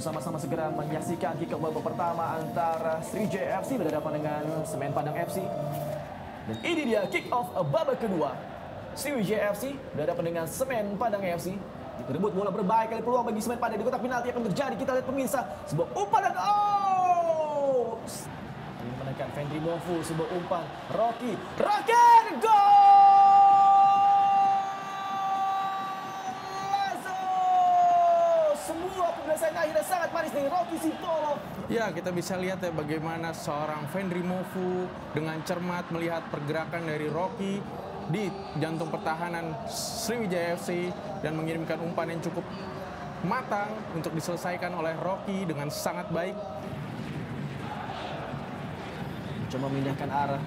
sama-sama segera menyaksikan kick babak pertama antara Sriwijaya FC berhadapan dengan Semen Padang FC. Dan ini dia kick off babak kedua. Sriwijaya FC berhadapan dengan Semen Padang FC. Berebut bola berbaik kali peluang bagi Semen Padang di kotak penalti akan terjadi. Kita lihat pemirsa sebuah umpan dan oh! Menekan Fendri Mofu sebuah umpan. Rocky, Rocky gol! Lazo! Semua penyelesaian akhirnya sangat manis dari Rocky Sitolo. Ya, kita bisa lihat ya bagaimana seorang Fendri Mofu dengan cermat melihat pergerakan dari Rocky di jantung pertahanan Sriwijaya FC dan mengirimkan umpan yang cukup matang untuk diselesaikan oleh Rocky dengan sangat baik. Coba memindahkan arah.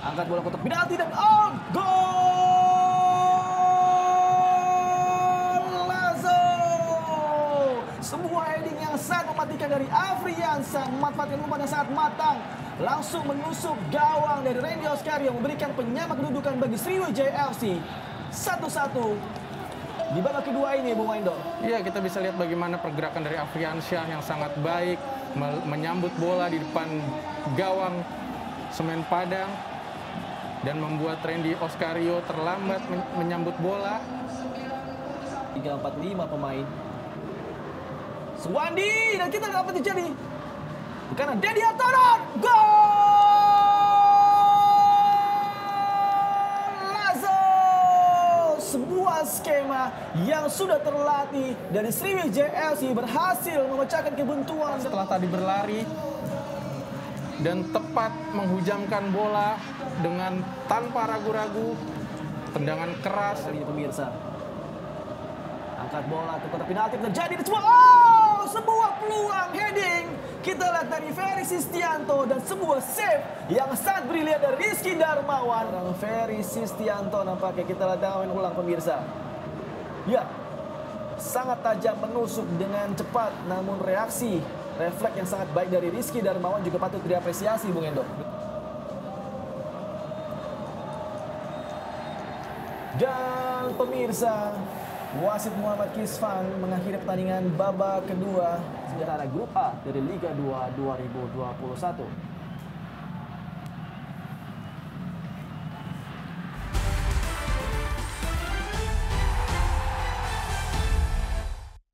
Angkat bola kotak penalti dan oh, gol! Lazo! Sebuah yang sangat mematikan dari Afriansa memanfaatkan umpan yang sangat matang. Langsung menusuk gawang dari Randy Oscario memberikan penyamak kedudukan bagi Sriwijaya FC. Satu-satu di babak kedua ini, Bung Waindo. Iya, kita bisa lihat bagaimana pergerakan dari Afriansyah yang sangat baik me- menyambut bola di depan gawang Semen Padang dan membuat Randy Oscario terlambat men- menyambut bola. 345 pemain. Swandi dan kita lihat apa terjadi. Karena Dedi Hartono, gol! Lazo! Sebuah skema yang sudah terlatih dari Sriwijaya FC berhasil memecahkan kebuntuan Setelah tadi berlari dan tepat menghujamkan bola dengan tanpa ragu-ragu, tendangan keras ini pemirsa. Angkat bola ke kotak penalti terjadi di sebuah oh sebuah peluang heading. Kita lihat dari Ferry Sistianto dan sebuah save yang sangat brilian dari Rizky Darmawan. Ferry Sistianto nampaknya kita lihat main ulang pemirsa. Ya, sangat tajam menusuk dengan cepat namun reaksi refleks yang sangat baik dari Rizky Darmawan juga patut diapresiasi Bung Endo. Dan pemirsa, wasit Muhammad Kisvan mengakhiri pertandingan babak kedua sementara grup A dari Liga 2 2021.